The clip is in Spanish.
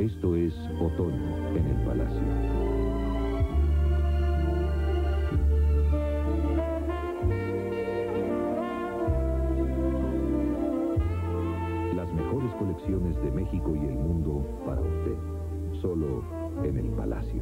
Esto es Otoño en el Palacio. Las mejores colecciones de México y el mundo para usted, solo en el Palacio.